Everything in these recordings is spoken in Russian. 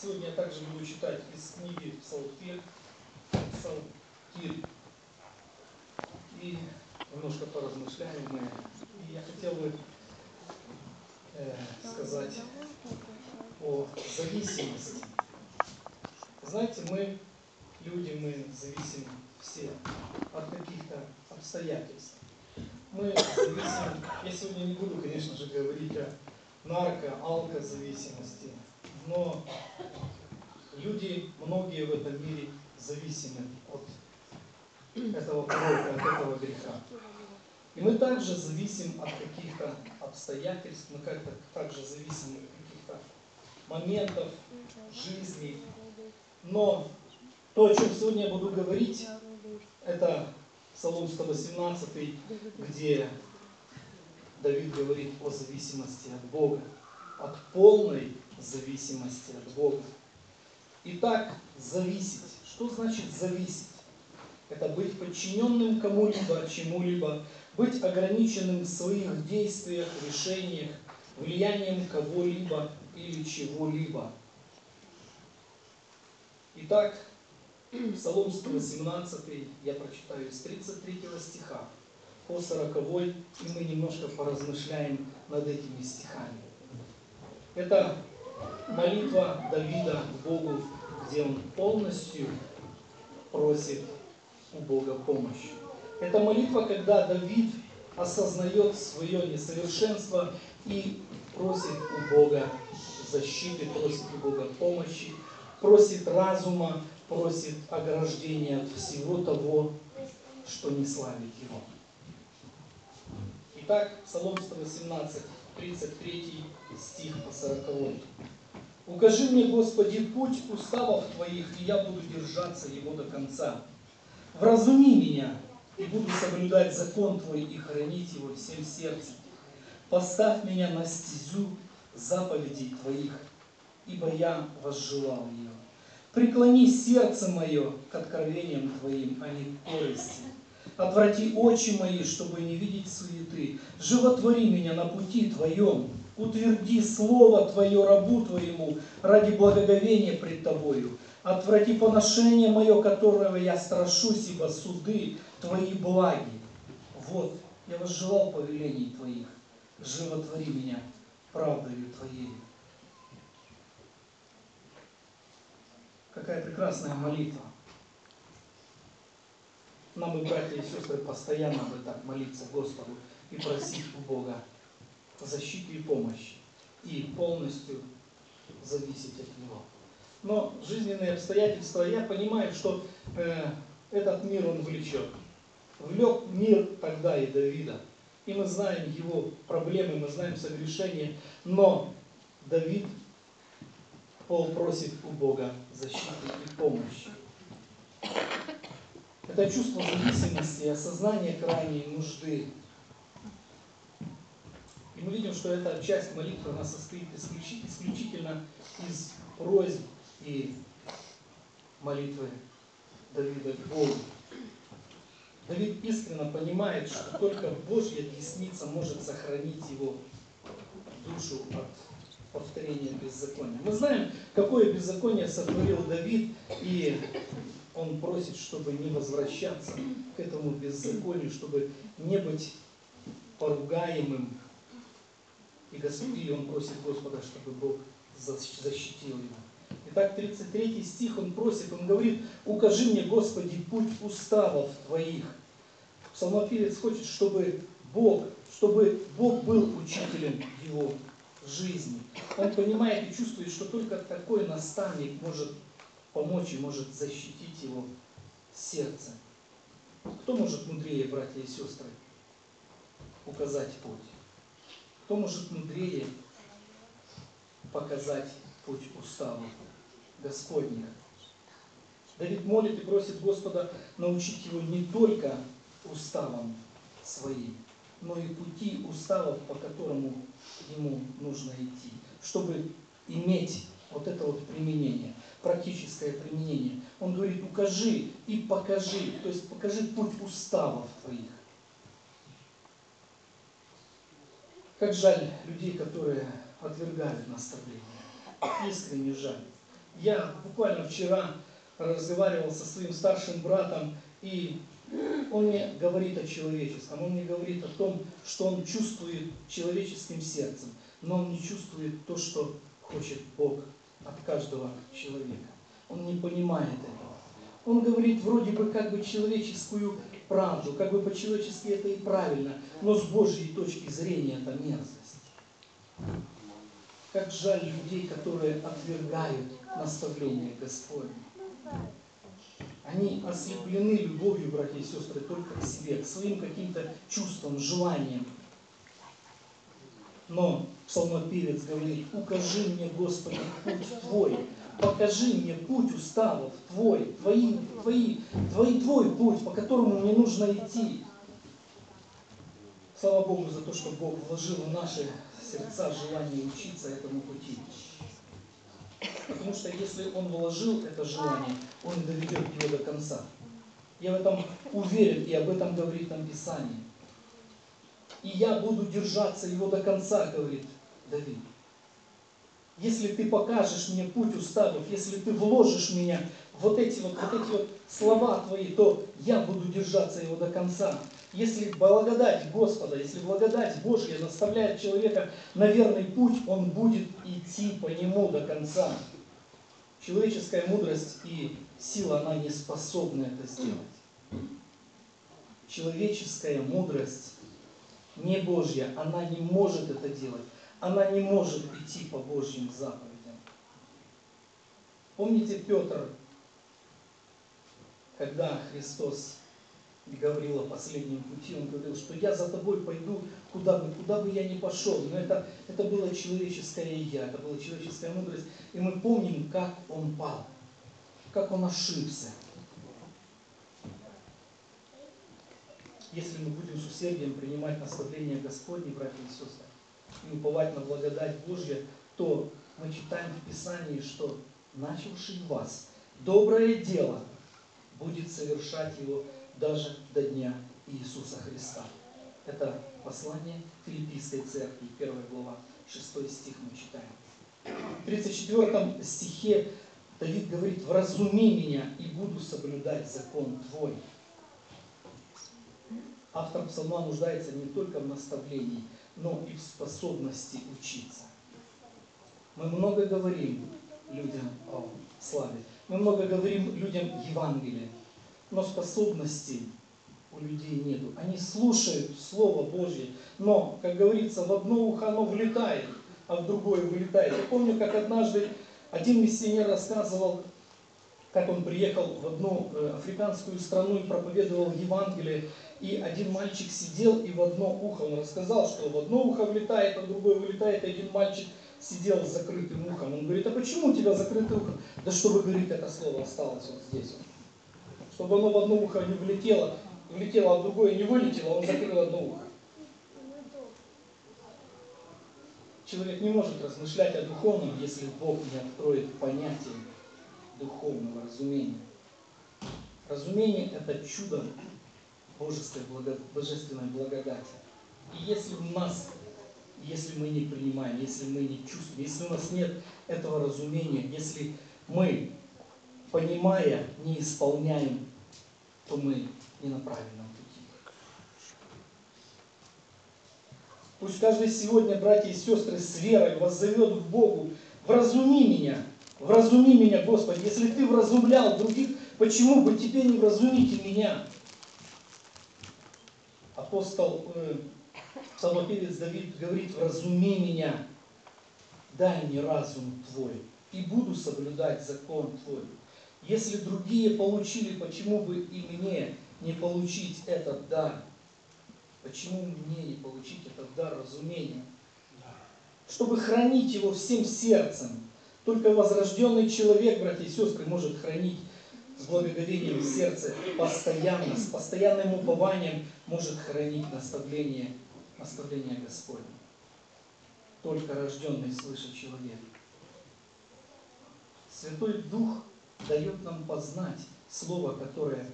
Сегодня я также буду читать из книги Псалтирь, Псалтирь. И немножко поразмышляем мы. И я хотел бы э, сказать о зависимости. Знаете, мы, люди, мы зависим все от каких-то обстоятельств. Мы зависим, я сегодня не буду, конечно же, говорить о нарко, алкозависимости, но люди, многие в этом мире зависимы от этого порока, от этого греха. И мы также зависим от каких-то обстоятельств, мы как-то также зависим от каких-то моментов жизни. Но то, о чем сегодня я буду говорить, это Псалом 118, где Давид говорит о зависимости от Бога, от полной зависимости от Бога. Итак, зависеть. Что значит зависеть? Это быть подчиненным кому-либо, чему-либо, быть ограниченным в своих действиях, решениях, влиянием кого-либо или чего-либо. Итак, Псалом 118, я прочитаю с 33 стиха по 40, и мы немножко поразмышляем над этими стихами. Это молитва Давида Богу, где он полностью просит у Бога помощи. Это молитва, когда Давид осознает свое несовершенство и просит у Бога защиты, просит у Бога помощи, просит разума, просит ограждения от всего того, что не славит Его. Итак, Псалом 118, 33 стих по 40. «Укажи мне, Господи, путь уставов Твоих, и я буду держаться его до конца. Вразуми меня, и буду соблюдать закон Твой и хранить его всем сердцем. Поставь меня на стезю заповедей Твоих, ибо я возжелал ее. Преклони сердце мое к откровениям Твоим, а не к корости. Отврати очи мои, чтобы не видеть суеты. Животвори меня на пути Твоем. Утверди Слово Твое рабу Твоему ради благоговения пред Тобою. Отврати поношение мое, которого я страшусь, ибо суды Твои благи. Вот, я возжелал повелений Твоих. Животвори меня правдою Твоей. Какая прекрасная молитва. Нам и братья и сестры постоянно бы так молиться Господу и просить у Бога защиты и помощи. И полностью зависеть от Него. Но жизненные обстоятельства, я понимаю, что э, этот мир он влечет. Влек мир тогда и Давида. И мы знаем его проблемы, мы знаем согрешения. Но Давид Пол просит у Бога защиты и помощи. Это чувство зависимости, осознание крайней нужды. И мы видим, что эта часть молитвы, она состоит исключительно из просьб и молитвы Давида к Богу. Давид искренне понимает, что только Божья десница может сохранить его душу от повторения беззакония. Мы знаем, какое беззаконие сотворил Давид, и он просит, чтобы не возвращаться к этому беззаконию, чтобы не быть поругаемым. И, Господи, он просит Господа, чтобы Бог защитил его. Итак, 33 стих он просит, он говорит, укажи мне, Господи, путь уставов Твоих. Псалмопевец хочет, чтобы Бог, чтобы Бог был учителем его жизни. Он понимает и чувствует, что только такой наставник может помочь и может защитить его сердце. Кто может мудрее, братья и сестры, указать путь? Кто может мудрее показать путь уставу Господних? Давид молит и просит Господа научить его не только уставам своим, но и пути уставов, по которому ему нужно идти, чтобы иметь вот это вот применение, практическое применение. Он говорит, укажи и покажи, то есть покажи путь уставов твоих. Как жаль людей, которые отвергают наставление. Искренне жаль. Я буквально вчера разговаривал со своим старшим братом, и он мне говорит о человеческом, он мне говорит о том, что он чувствует человеческим сердцем, но он не чувствует то, что хочет Бог от каждого человека. Он не понимает этого. Он говорит вроде бы как бы человеческую правду, как бы по-человечески это и правильно, но с Божьей точки зрения это мерзость. Как жаль людей, которые отвергают наставление Господне. Они ослеплены любовью, братья и сестры, только к себе, к своим каким-то чувствам, желаниям. Но псалмопевец говорит, укажи мне, Господи, путь Твой, покажи мне путь уставов Твой, Твои, Твои, Твой, Твой путь, по которому мне нужно идти. Слава Богу за то, что Бог вложил в наши сердца желание учиться этому пути. Потому что если Он вложил это желание, Он доведет его до конца. Я в этом уверен, и об этом говорит нам Писание. И я буду держаться его до конца, говорит Давид. Если ты покажешь мне путь уставов, если ты вложишь меня вот эти вот, вот эти вот слова твои, то я буду держаться его до конца. Если благодать Господа, если благодать Божья наставляет человека на верный путь, он будет идти по нему до конца. Человеческая мудрость и сила, она не способна это сделать. Человеческая мудрость, не Божья, она не может это делать. Она не может идти по Божьим заповедям. Помните Петр, когда Христос говорил о последнем пути, он говорил, что я за тобой пойду, куда бы, куда бы я ни пошел. Но это, это было человеческое я, это была человеческая мудрость. И мы помним, как он пал, как он ошибся. Если мы будем с усердием принимать наставления Господни, братья и сестры, и уповать на благодать Божью, то мы читаем в Писании, что начавший вас доброе дело будет совершать его даже до дня Иисуса Христа. Это послание Филиппийской церкви, 1 глава, 6 стих мы читаем. В 34 стихе Давид говорит, «Вразуми меня, и буду соблюдать закон Твой». Автор псалма нуждается не только в наставлении, но и в способности учиться. Мы много говорим людям о славе, мы много говорим людям Евангелия, но способностей у людей нету. Они слушают Слово Божье, но, как говорится, в одно ухо оно влетает, а в другое вылетает. Я помню, как однажды один миссионер рассказывал, как он приехал в одну э, африканскую страну и проповедовал Евангелие, и один мальчик сидел, и в одно ухо он рассказал, что в одно ухо влетает, а в другое вылетает, и один мальчик сидел с закрытым ухом. Он говорит, а почему у тебя закрытое ухо? Да чтобы, говорит, это слово осталось вот здесь. Вот чтобы оно в одно ухо не влетело, влетело, а в другое не вылетело, он закрыл одно ухо. Человек не может размышлять о духовном, если Бог не откроет понятие духовного разумения. Разумение – это чудо божеской, благо, божественной благодати. И если у нас, если мы не принимаем, если мы не чувствуем, если у нас нет этого разумения, если мы, понимая, не исполняем то мы не на правильном пути. Пусть каждый сегодня, братья и сестры, с верой воззовет к Богу, вразуми меня, вразуми меня, Господи, если Ты вразумлял других, почему бы Тебе не вразумите меня? Апостол, э, псалмопевец Давид говорит, вразуми меня, дай мне разум Твой, и буду соблюдать закон Твой. Если другие получили, почему бы и мне не получить этот дар? Почему мне не получить этот дар разумения? Чтобы хранить его всем сердцем. Только возрожденный человек, братья и сестры, может хранить с благоговением в сердце постоянно, с постоянным упованием может хранить наставление, наставление Господне. Только рожденный слышит человек. Святой Дух дает нам познать Слово, которое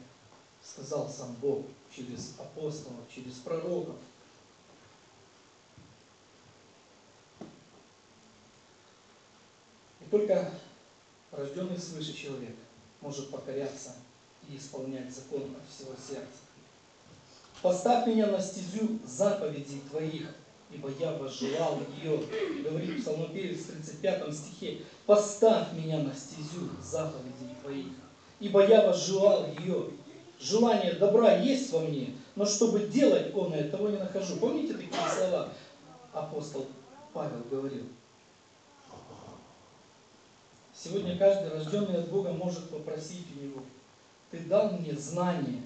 сказал сам Бог через апостолов, через пророков. И только рожденный свыше человек может покоряться и исполнять закон от всего сердца. Поставь меня на стезю заповедей Твоих, ибо я возжелал ее, говорит псалмопевец в 35 стихе. Поставь меня на стезю заповедей Твоих, ибо я возжелал ее. Желание добра есть во мне, но чтобы делать он того не нахожу. Помните такие слова апостол Павел говорил? Сегодня каждый рожденный от Бога может попросить у Него. Ты дал мне знание,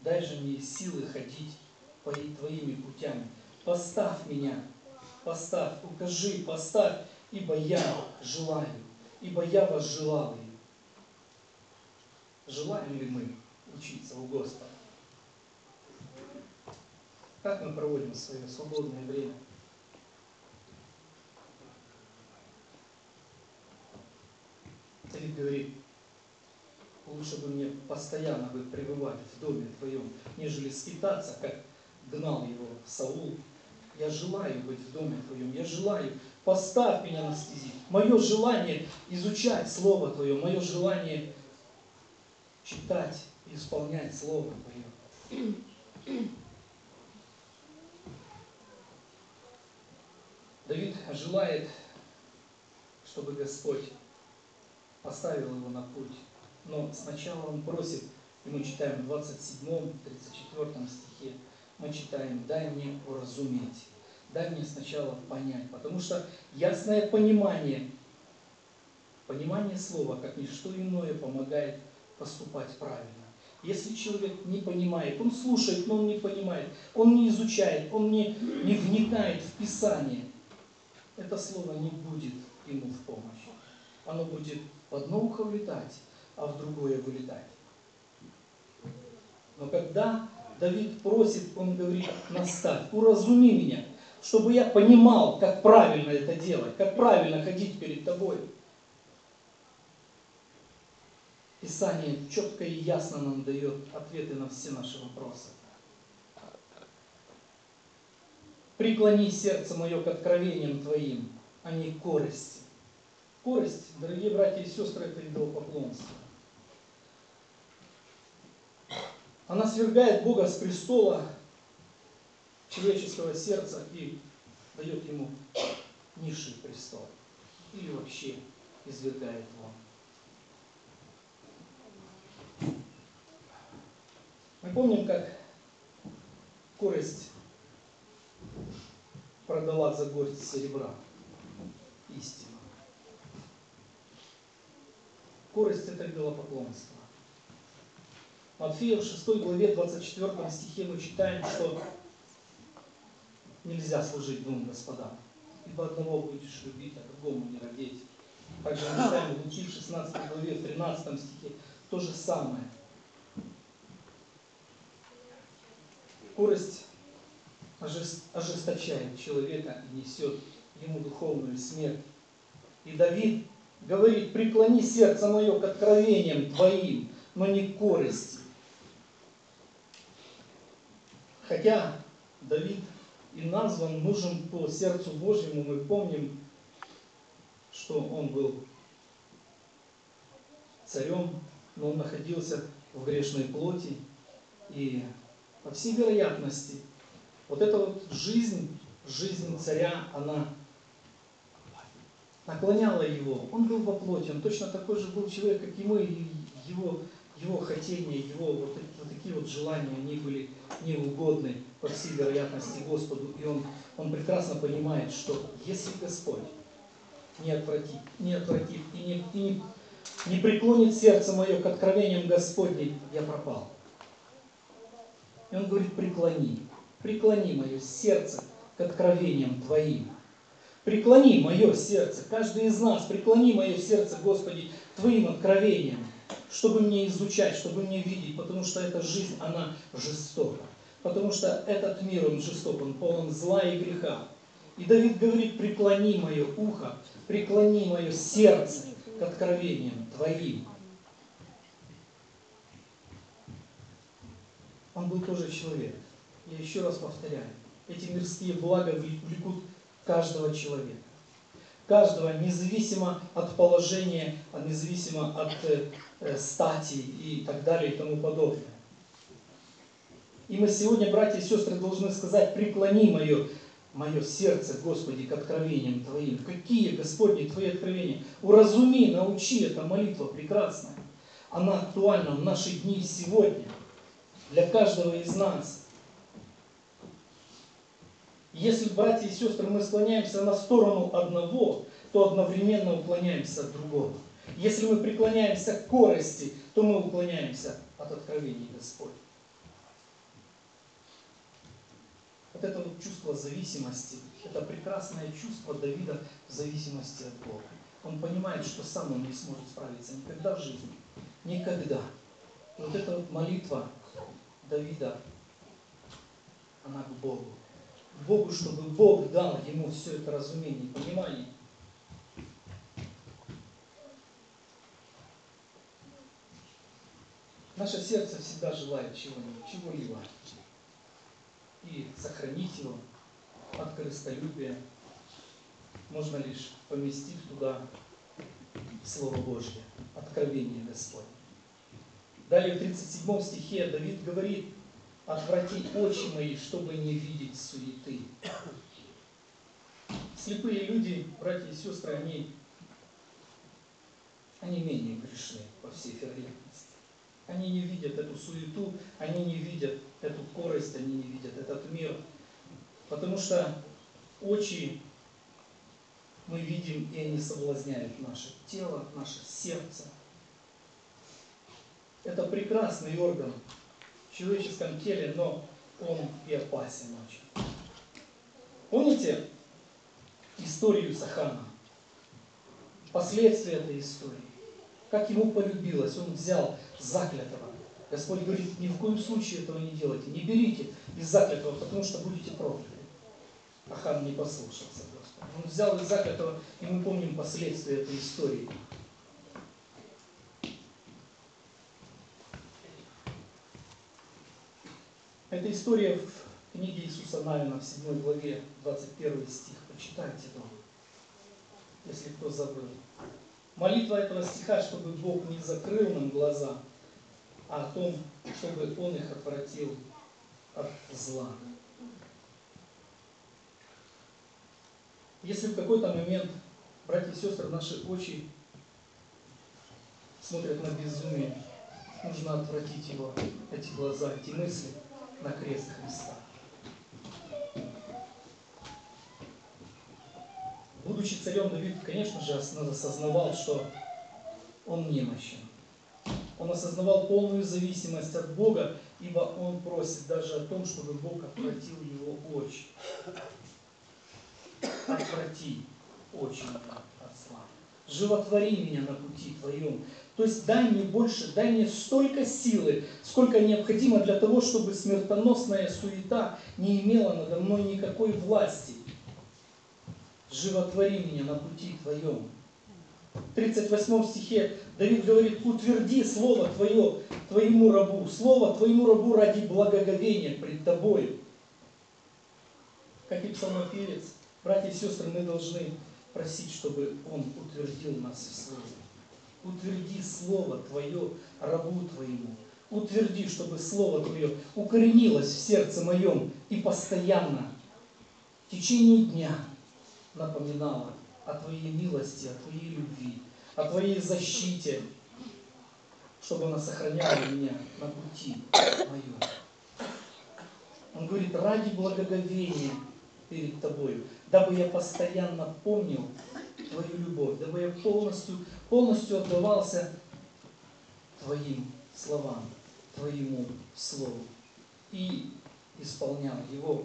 дай же мне силы ходить по твоими путями. Поставь меня, поставь, укажи, поставь, ибо я желаю, ибо я вас желал. Желаем ли мы учиться у Господа? Как мы проводим свое свободное время? Давид говорит, лучше бы мне постоянно бы пребывать в доме твоем, нежели скитаться, как гнал его Саул. Я желаю быть в доме твоем, я желаю, поставь меня на стези. Мое желание изучать Слово Твое, мое желание читать и исполнять Слово Твое. Давид желает, чтобы Господь поставил его на путь. Но сначала он просит, и мы читаем в 27-34 стихе, мы читаем, дай мне уразуметь, дай мне сначала понять, потому что ясное понимание, понимание слова, как ничто иное, помогает поступать правильно. Если человек не понимает, он слушает, но он не понимает, он не изучает, он не, не вникает в Писание, это слово не будет ему в помощь. Оно будет в одно ухо влетать, а в другое вылетать. Но когда Давид просит, он говорит, наставь, уразуми меня, чтобы я понимал, как правильно это делать, как правильно ходить перед тобой. Писание четко и ясно нам дает ответы на все наши вопросы. Преклони сердце мое к откровениям Твоим, а не к корости. Корость, дорогие братья и сестры, это идолопоклонство. Она свергает Бога с престола человеческого сердца и дает ему низший престол. Или вообще извергает его. Мы помним, как корость продала за горсть серебра. Истина. Корость – это идолопоклонство. Матфея в 6 главе 24 стихе мы читаем, что нельзя служить двум господам. Ибо одного будешь любить, а другому не родить. Также мы читаем в Луки в 16 главе, в 13 стихе то же самое. Корость ожесточает человека и несет ему духовную смерть. И Давид говорит, преклони сердце мое к откровениям твоим, но не к корости. Хотя Давид и назван мужем по сердцу Божьему, мы помним, что он был царем, но он находился в грешной плоти. И по всей вероятности, вот эта вот жизнь, жизнь царя, она наклоняла его. Он был во плоти, он точно такой же был человек, как и мы, и его, его хотения, его вот, вот такие вот желания, они были неугодны, по всей вероятности, Господу. И он, он прекрасно понимает, что если Господь не отвратит, не отвратит и не, и не, не преклонит сердце мое к откровениям Господним, я пропал. И он говорит, преклони, преклони мое сердце к откровениям Твоим. Преклони мое сердце, каждый из нас, преклони мое сердце, Господи, Твоим откровением, чтобы мне изучать, чтобы мне видеть, потому что эта жизнь, она жестока. Потому что этот мир, он жесток, он полон зла и греха. И Давид говорит, преклони мое ухо, преклони мое сердце к откровениям Твоим. Он был тоже человек. Я еще раз повторяю, эти мирские блага влекут каждого человека. каждого, независимо от положения, а независимо от э, э, стати и так далее и тому подобное. И мы сегодня, братья и сестры, должны сказать, преклони мое, мое сердце, Господи, к откровениям Твоим. Какие, Господи, Твои откровения? Уразуми, научи, эта молитва прекрасная. Она актуальна в наши дни сегодня, для каждого из нас. Если, братья и сестры, мы склоняемся на сторону одного, то одновременно уклоняемся от другого. Если мы преклоняемся к корости, то мы уклоняемся от откровений Господь. Вот это вот чувство зависимости, это прекрасное чувство Давида в зависимости от Бога. Он понимает, что сам он не сможет справиться никогда в жизни. Никогда. И вот эта вот молитва Давида, она к Богу. Богу, чтобы Бог дал ему все это разумение и понимание. Наше сердце всегда желает чего-нибудь, чего-либо. И сохранить его от корыстолюбия можно лишь поместив туда Слово Божье, откровение Господне. Далее в 37 стихе Давид говорит, отврати очи мои, чтобы не видеть суеты. Слепые люди, братья и сестры, они, они менее грешны по всей вероятности. Они не видят эту суету, они не видят эту корость, они не видят этот мир. Потому что очи мы видим, и они соблазняют наше тело, наше сердце. Это прекрасный орган в человеческом теле, но он и опасен очень. Помните историю Сахана? Последствия этой истории. Как ему полюбилось, он взял заклятого. Господь говорит, ни в коем случае этого не делайте, не берите из заклятого, потому что будете прокляты. Ахан не послушался Господа. Он взял из заклятого, и мы помним последствия этой истории. Эта история в книге Иисуса Навина в 7 главе, 21 стих. Почитайте дома, если кто забыл. Молитва этого стиха, чтобы Бог не закрыл нам глаза, а о том, чтобы Он их отвратил от зла. Если в какой-то момент, братья и сестры, наши очи смотрят на безумие, нужно отвратить его, эти глаза, эти мысли на крест Христа. Будучи царем, Давид, конечно же, осознавал, что он немощен. Он осознавал полную зависимость от Бога, ибо он просит даже о том, чтобы Бог отвратил его очи отврати очень от зла. Животвори меня на пути Твоем. То есть дай мне больше, дай мне столько силы, сколько необходимо для того, чтобы смертоносная суета не имела надо мной никакой власти. Животвори меня на пути Твоем. В 38 стихе Давид говорит, утверди Слово Твое Твоему рабу, Слово Твоему рабу ради благоговения пред Тобою. Как и псалмопевец, Братья и сестры, мы должны просить, чтобы Он утвердил нас в Слове. Утверди Слово Твое рабу Твоему. Утверди, чтобы Слово Твое укоренилось в сердце моем и постоянно в течение дня напоминало о Твоей милости, о Твоей любви, о Твоей защите, чтобы она сохраняла меня на пути моем. Он говорит, ради благоговения перед Тобою дабы я постоянно помнил Твою любовь, дабы я полностью, полностью отдавался Твоим словам, Твоему Слову и исполнял его.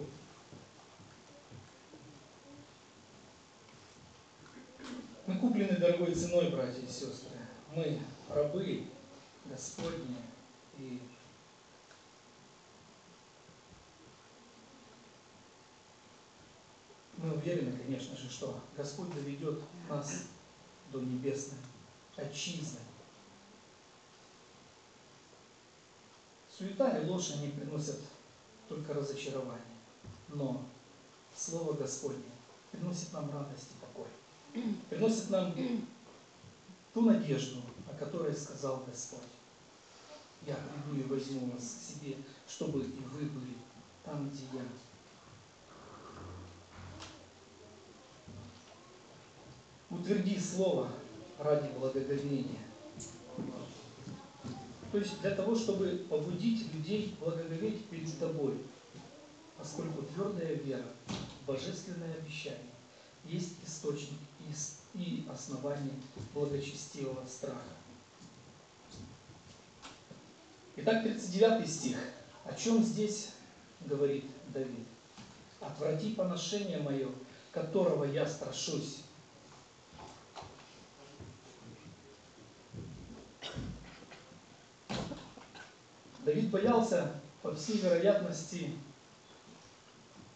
Мы куплены дорогой ценой, братья и сестры. Мы рабы Господни и Мы уверены, конечно же, что Господь доведет нас до небесной отчизны. Суета и ложь, они приносят только разочарование. Но Слово Господне приносит нам радость и покой. приносит нам ту надежду, о которой сказал Господь. Я приду и возьму вас к себе, чтобы и вы были там, где я. Утверди слово ради благоговения. То есть для того, чтобы побудить людей благоговеть перед тобой, поскольку твердая вера, божественное обещание есть источник и основание благочестивого страха. Итак, 39 стих. О чем здесь говорит Давид? «Отврати поношение мое, которого я страшусь, Давид боялся, по всей вероятности,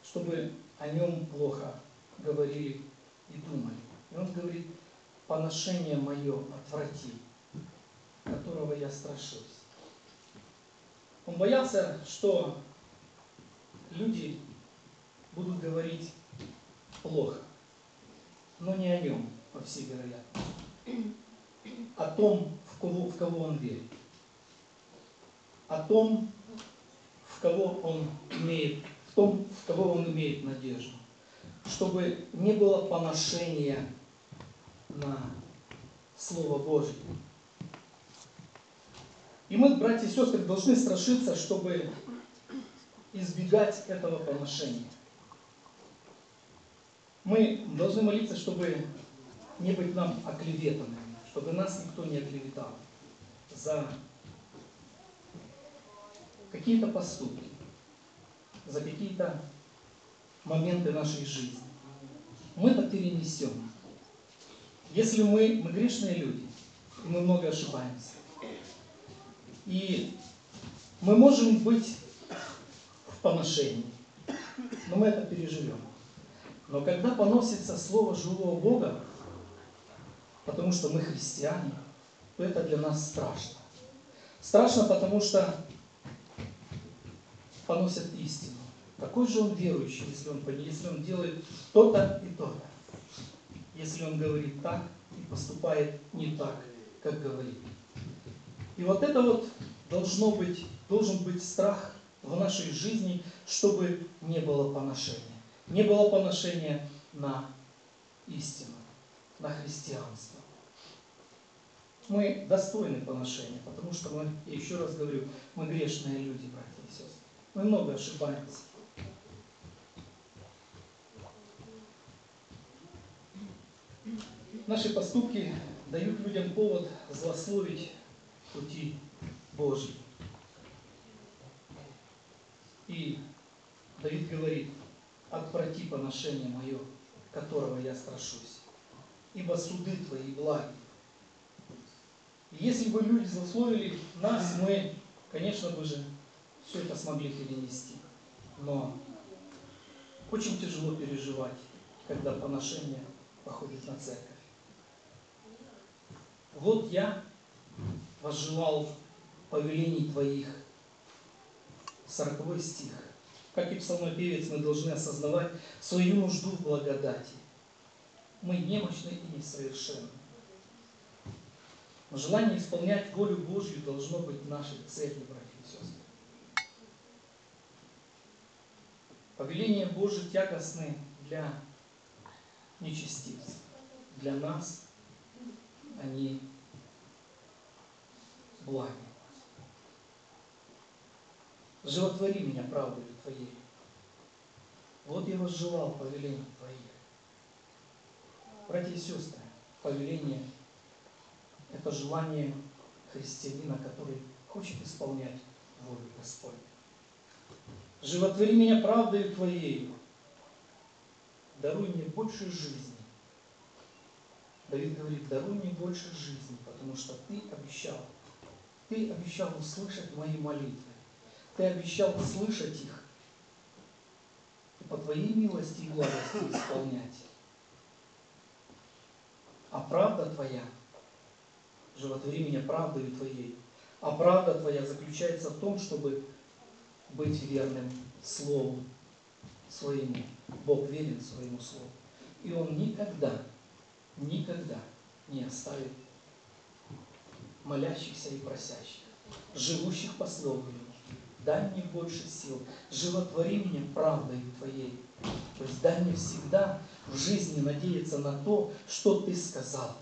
чтобы о нем плохо говорили и думали. И он говорит, поношение мое отврати, которого я страшусь. Он боялся, что люди будут говорить плохо, но не о нем, по всей вероятности, о том, в кого, в кого он верит о том, в кого он имеет, в том, в кого он имеет надежду, чтобы не было поношения на Слово Божье. И мы, братья и сестры, должны страшиться, чтобы избегать этого поношения. Мы должны молиться, чтобы не быть нам оклеветанными, чтобы нас никто не оклеветал за какие-то поступки, за какие-то моменты нашей жизни. Мы это перенесем. Если мы, мы грешные люди, и мы много ошибаемся. И мы можем быть в поношении, но мы это переживем. Но когда поносится слово живого Бога, потому что мы христиане, то это для нас страшно. Страшно, потому что поносят истину. Какой же он верующий, если он, если он делает то-то и то-то? Если он говорит так и поступает не так, как говорит. И вот это вот должно быть, должен быть страх в нашей жизни, чтобы не было поношения. Не было поношения на истину, на христианство. Мы достойны поношения, потому что мы, я еще раз говорю, мы грешные люди, братья. Мы много ошибаемся. Наши поступки дают людям повод злословить пути Божьи. И Давид говорит, отврати поношение мое, которого я страшусь, ибо суды твои благи. Если бы люди злословили нас, мы, конечно бы же, все это смогли перенести. Но очень тяжело переживать, когда поношение походит на церковь. Вот я возжелал повелений Твоих. Сороковой стих. Как и псалмопевец, мы должны осознавать свою нужду в благодати. Мы немощны и несовершенны. Но желание исполнять волю Божью должно быть нашей целью, братья и сестры. Повеления Божьи тягостны для нечестивцев. Для нас они благи. Животвори меня правдой Твоей. Вот я возжелал повеление Твоих. Братья и сестры, повеление – это желание христианина, который хочет исполнять волю Господню. Животвори меня правдою Твоею. Даруй мне больше жизни. Давид говорит, даруй мне больше жизни, потому что Ты обещал. Ты обещал услышать мои молитвы. Ты обещал слышать их и по Твоей милости и благости исполнять. А правда Твоя, животвори меня правдою Твоей, а правда Твоя заключается в том, чтобы быть верным Слову своему. Бог верен своему Слову. И Он никогда, никогда не оставит молящихся и просящих, живущих по слову Его. Дай мне больше сил, животвори меня правдой Твоей. То есть дай мне всегда в жизни надеяться на то, что Ты сказал.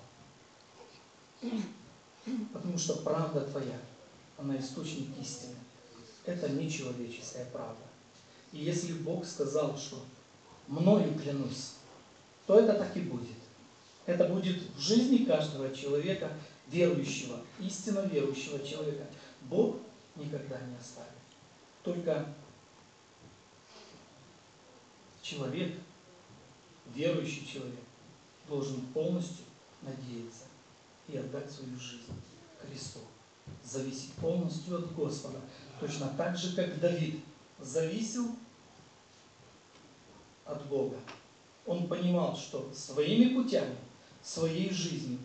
Потому что правда Твоя, она источник истины. Это не человеческая правда. И если Бог сказал, что мною клянусь, то это так и будет. Это будет в жизни каждого человека, верующего, истинно верующего человека. Бог никогда не оставит. Только человек, верующий человек, должен полностью надеяться и отдать свою жизнь Христу. Зависеть полностью от Господа. Точно так же, как Давид зависел от Бога. Он понимал, что своими путями, своей жизнью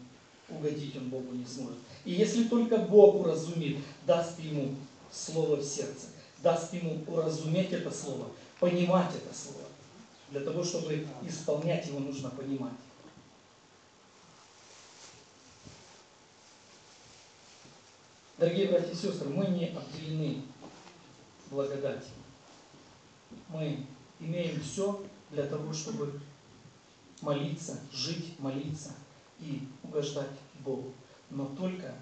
угодить он Богу не сможет. И если только Бог уразумит, даст ему слово в сердце, даст ему уразуметь это слово, понимать это слово. Для того, чтобы исполнять его, нужно понимать. Дорогие братья и сестры, мы не обделены благодатью. Мы имеем все для того, чтобы молиться, жить, молиться и угождать Богу. Но только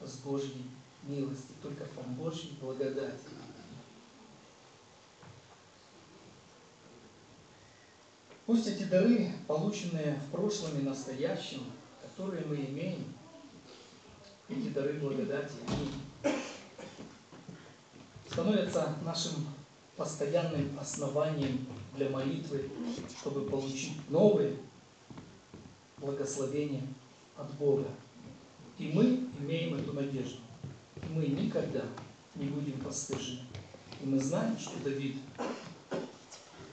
с Божьей милости, только по Божьей благодати. Пусть эти дары, полученные в прошлом и настоящем, которые мы имеем, эти дары благодати, становятся нашим постоянным основанием для молитвы, чтобы получить новые благословения от Бога. И мы имеем эту надежду. Мы никогда не будем постыжены. И мы знаем, что Давид,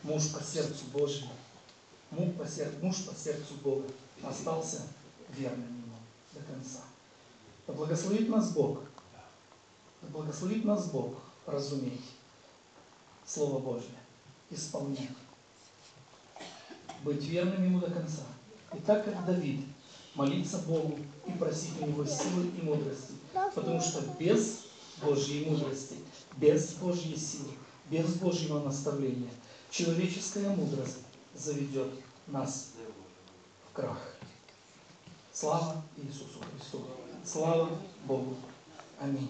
муж по сердцу Божьему, муж по, сердцу, муж по сердцу Бога, остался верным. Да благословит нас Бог. Да благословит нас Бог разуметь Слово Божье, исполнять, быть верным Ему до конца. И так как Давид, молиться Богу и просить у Него силы и мудрости, потому что без Божьей мудрости, без Божьей силы, без Божьего наставления, человеческая мудрость заведет нас в крах. Слава Иисусу Христу! Слава Богу! Аминь.